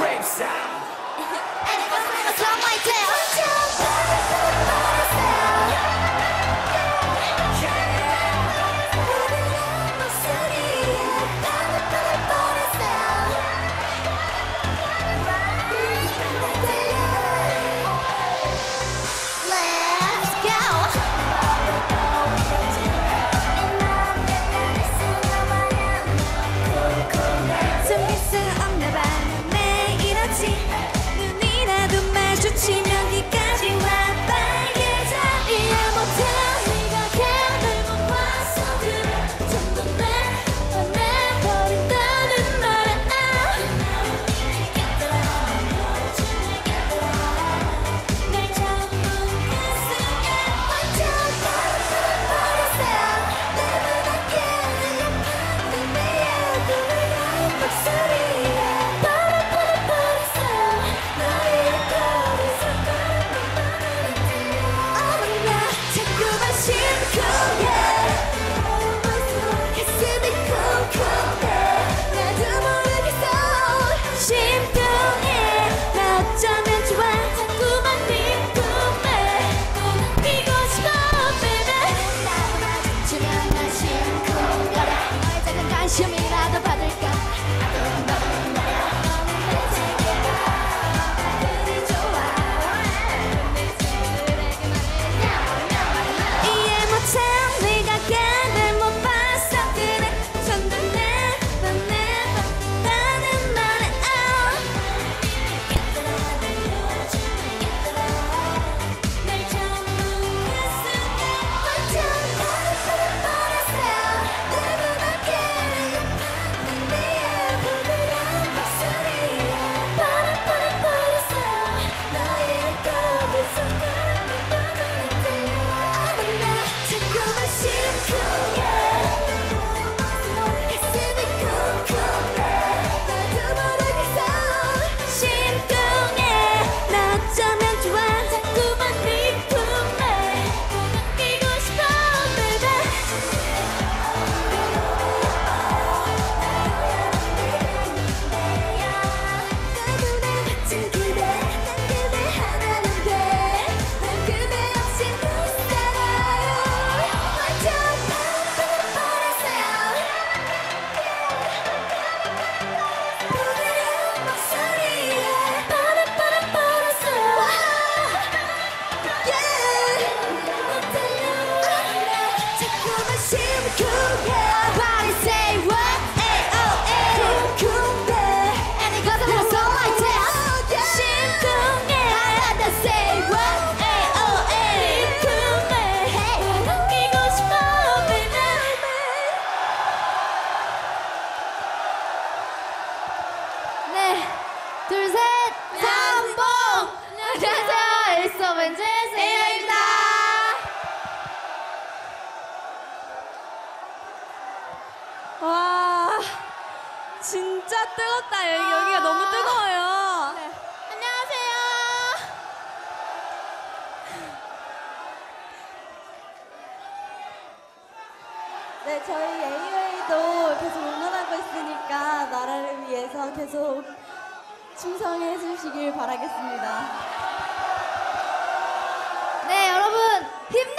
Rape sound. and if I smell tail, 네, 저희 AOA도 계속 응원하고 있으니까 나라를 위해서 계속 충성해 주시길 바라겠습니다. 네, 여러분 힘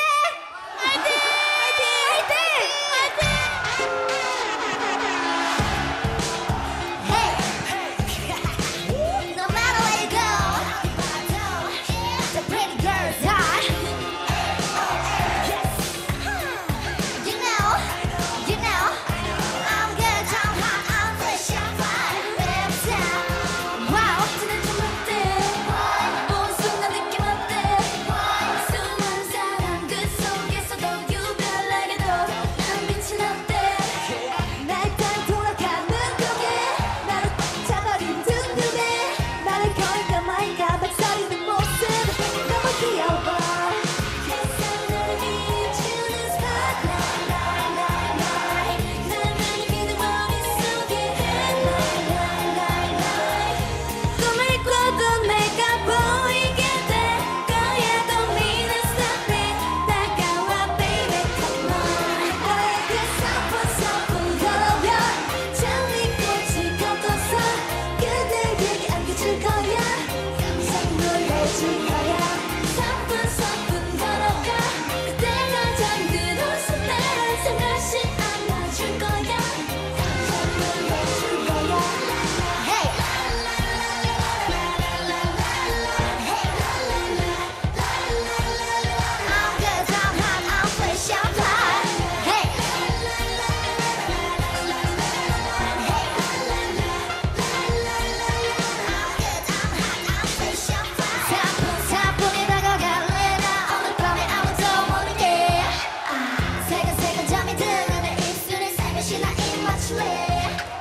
can I eat?